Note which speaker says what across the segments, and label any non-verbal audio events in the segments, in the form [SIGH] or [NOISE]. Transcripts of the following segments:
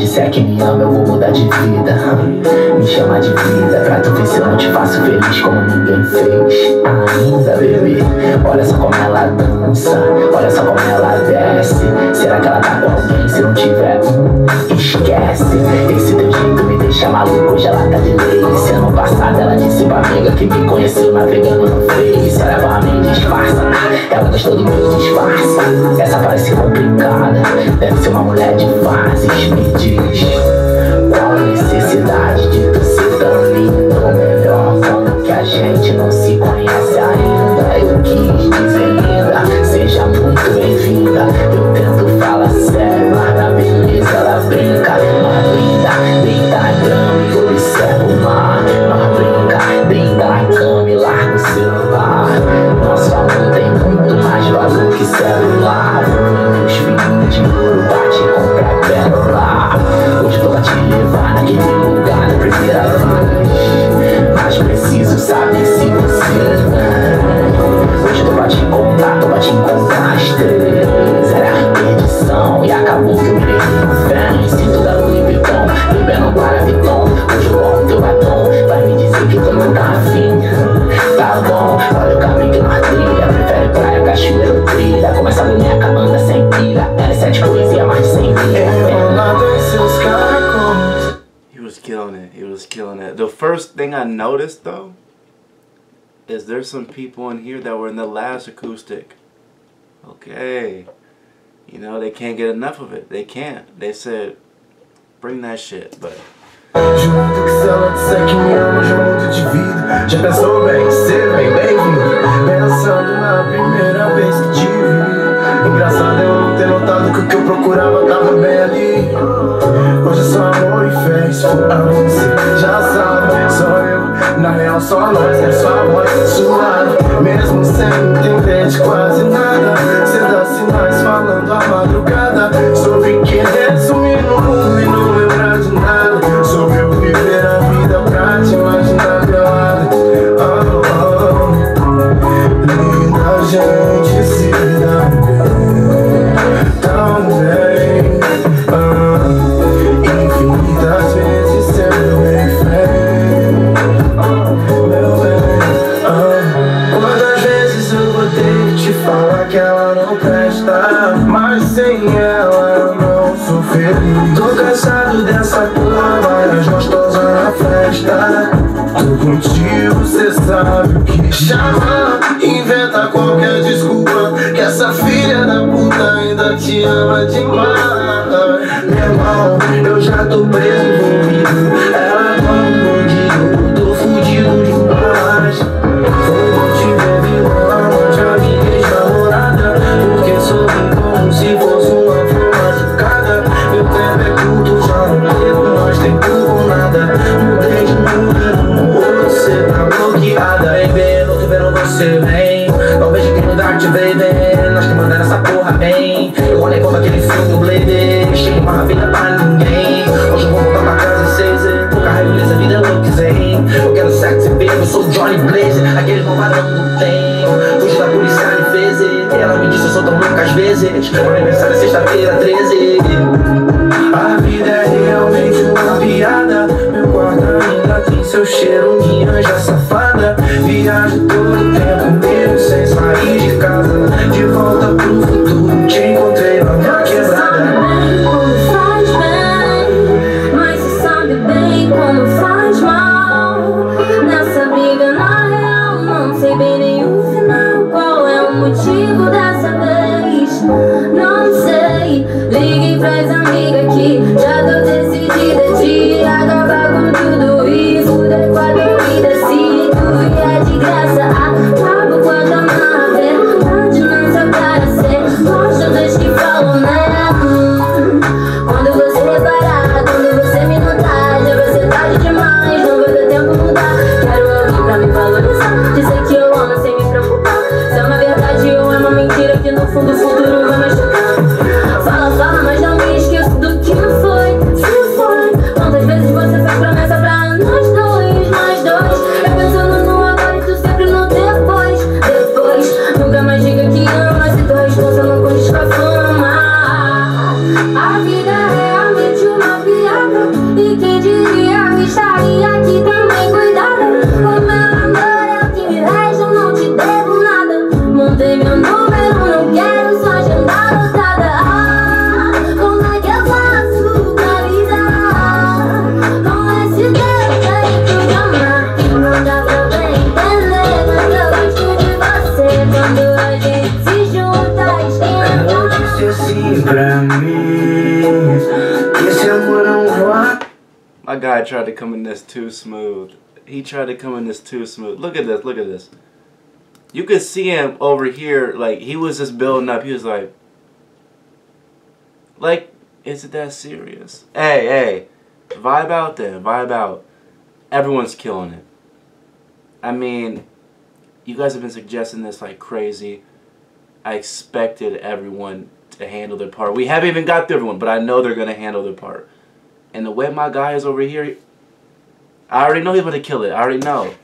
Speaker 1: Se é que me ama eu vou mudar de vida. Me chama de vida Pra tu ver se eu não te faço feliz Como ninguém fez ainda, bebê. Olha só como ela dança Olha só como ela desce. Será que ela tá com alguém? Se não tiver, esquece. Esse deixa maluco, hoje ela tá de lei. Ano passado ela disse pra amiga que me conheceu navegando no Face. Olha pra é mim, disfarça, ela gostou do meu disfarça. Essa parece complicada, deve ser uma mulher de fases. Me diz, qual necessidade de tu ser tão lindo? Melhor, Quando que a gente não se conhece ainda. Eu quis dizer linda, seja muito bem-vinda.
Speaker 2: first thing I noticed though is there's some people in here that were in the last acoustic. Okay. You know, they can't get enough of it. They can't. They said, bring that shit, but
Speaker 3: nothing else on earth. te ama demais Meu irmão, eu já tô preso. vezes Meu é aniversário é sexta-feira 13 A vida é realmente uma piada. Meu quarto ainda tem seu cheiro de anja safada. Viajo todo o tempo mesmo sem sair de casa De volta.
Speaker 2: Guy tried to come in this too smooth. He tried to come in this too smooth. Look at this. Look at this. You could see him over here. Like he was just building up. He was like, like, is it that serious? Hey, hey, vibe out there. Vibe out. Everyone's killing it. I mean, you guys have been suggesting this like crazy. I expected everyone to handle their part. We haven't even got to everyone, but I know they're gonna handle their part. And the way my guy is over here, I already know he's gonna kill it. I already know.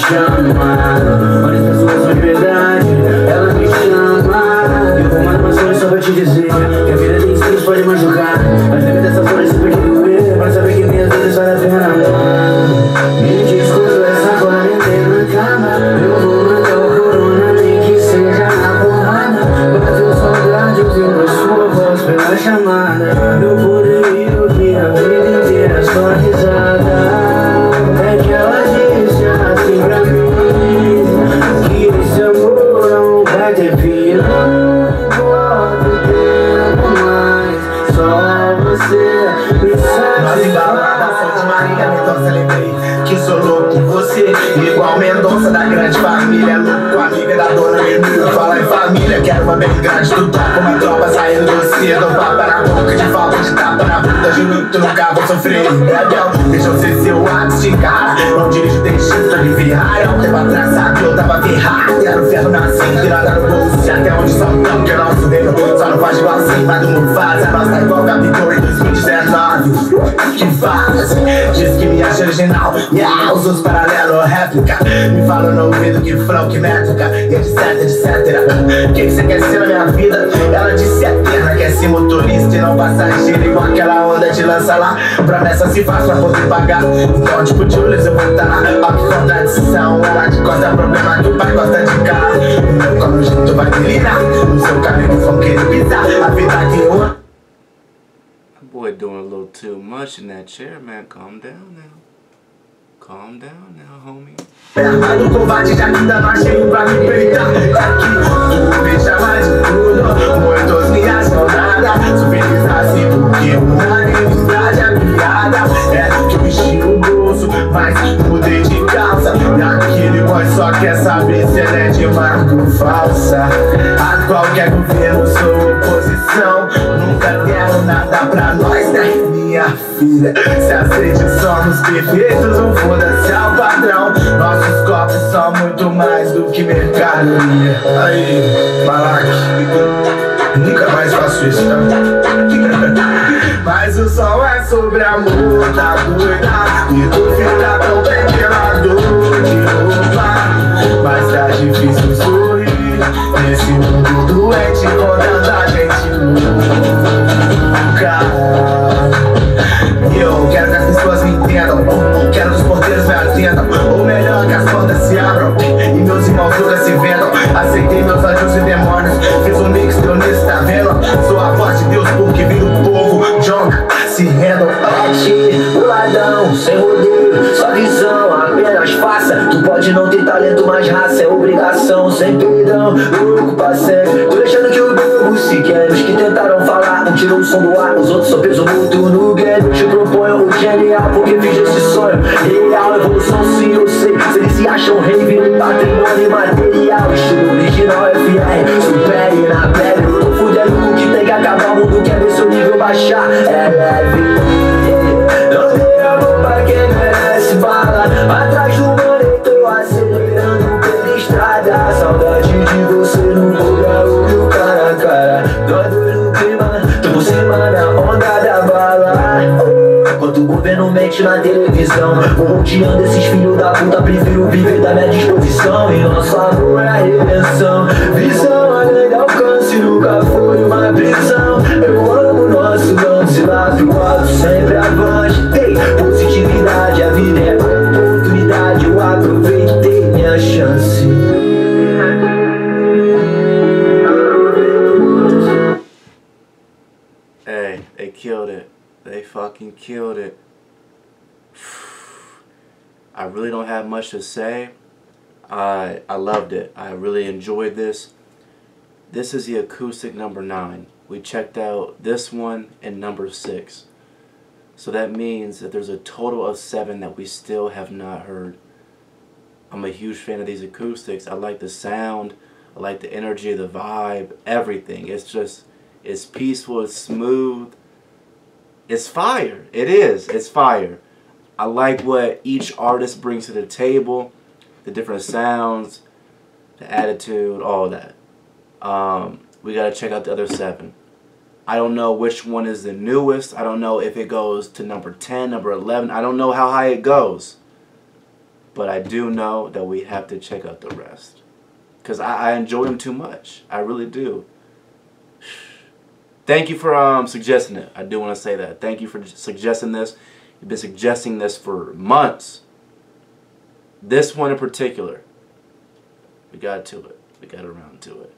Speaker 3: Chama Olha são de verdade Ela me chama Eu vou mandar uma mensagem só pra te dizer Que a vida tem espinhos, pode machucar Mas deve dessas horas sempre que doer Pra saber que minhas vezes vale a pena amar Me desculpa essa quarentena acaba Eu vou matar o corona Nem que seja na porrada Bateu saudade, ouvindo a sua voz pela chamada Eu poderia ouvir a vida inteira sua risada que
Speaker 4: tu nunca vou sofrer Rebel, deixa eu ser seu ato de cara Não dirijo, deixa tô de Ferrari Há um tempo atrás, eu tava ferrado. Era o ferro na cintura, no bolso E até onde só não, que é nosso dedo Só não faz igual assim, mas do mundo faz. Nós tá igual Gabigol em 2019 Que faz, original. Yeah, os outros paralelo, réplica Me fala no ouvido que flow, que métrica E etc, etc. O que você quer ser na minha vida? Ela disse eterna, quer ser motorista e não passageiro Igual aquela onda de lança lá. Promessa se faz pra poder pagar. Então tipo Julius eu vou tá. Ó que contradição. Ela que gosta problema que o pai gosta de carro O meu como jeito vai delirar No seu caminho vão querer pisar. A vida amo
Speaker 2: That boy doing a little too much in that chair, man. Calm down now. Calm down now, homie.
Speaker 4: Se aceite, somos perfeitos Ou foda-se ao padrão. Nossos copos são muito mais do que mercadoria. Aí, Malak. Nunca mais faço isso, tá? [LAUGHS] Mas o som é sobre amor, tá doida E tu fica tão bem pela dor de roupa. Mas tá difícil sorrir Nesse mundo doente com tanta gente
Speaker 3: pra sério. Tô deixando que o bobo se quer. Os que tentaram falar, um tirou o som do ar, os outros só peso muito no game. Te proponho o genial, porque fiz esse sonho real. Evolução, sim, eu sei. Se eles se acham rei, viram patrimônio material. Estilo original, FR, supere na pele. Eu tô fudendo com o que tem que acabar. O mundo quer ver seu nível baixar. É leve. Visão além do alcance Nunca foi uma prisão Eu amo nosso lance lá do quadro sempre avante positividade, a vida é oportunidade Eu aproveitei minha chance
Speaker 2: Hey, they killed it. They fucking killed it. [SIGHS] I really don't have much to say. I I loved it. I really enjoyed this. This is the acoustic number 9. We checked out this one and number 6. So that means that there's a total of 7 that we still have not heard. I'm a huge fan of these acoustics. I like the sound. I like the energy, the vibe, everything. It's just it's peaceful, it's smooth. It's fire. It is. It's fire. I like what each artist brings to the table, the different sounds, the attitude, all that. Um, we got to check out the other seven. I don't know which one is the newest. I don't know if it goes to number 10, number 11. I don't know how high it goes. But I do know that we have to check out the rest. Because I, I enjoy them too much. I really do. Thank you for um, suggesting it. I do want to say that. Thank you for suggesting this. You've been suggesting this for months. This one in particular. We got to it. We got around to it.